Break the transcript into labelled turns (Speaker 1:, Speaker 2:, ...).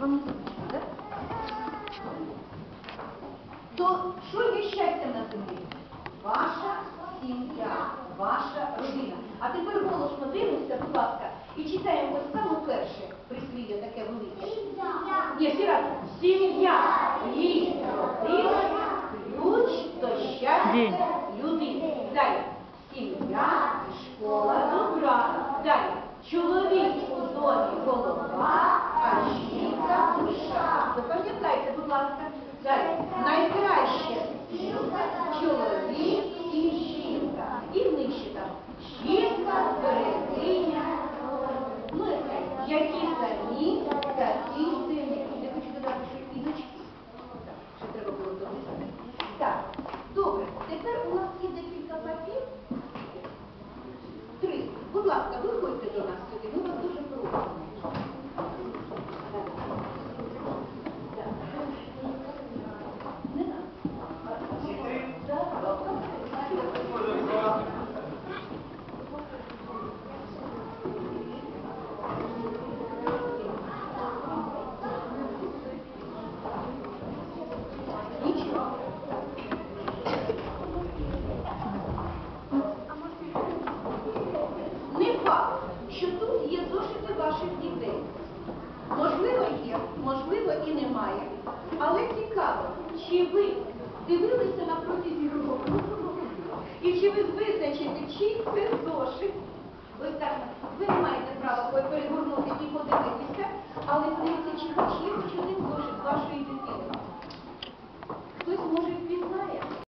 Speaker 1: Вам так? То що є щастя на землі? Ваша сім'я, ваша родина. А тепер голосно дивимося, будь ласка, і читаємо ось саме перше прислів'я таке велике. Ні, всі разом. Сім'я, річ, родина, ключ до щастя людини. Далі. Сім'я, школа добра. Далі. Чоловік у домі голова, а жінка Далі. Найкраще чоловік і жінка. І нижче там. Жінка, берегиня. Ну, які самі, такі сильні. Я хочу додати, що і дочки. Так, треба було дописати. Так, добре. Тепер у нас є декілька папір. Три. Будь ласка, виходьте до нас сюди. Ми вас дуже просимо. Не надо. Нічого. Не факт, що тут є зошити ваших дітей. Можливо, є, можливо, і немає. Але цікаво, чи ви дивилися на протязі року? І чи ви визначите, чий це зошит? Ось так, ви не маєте права перегорнути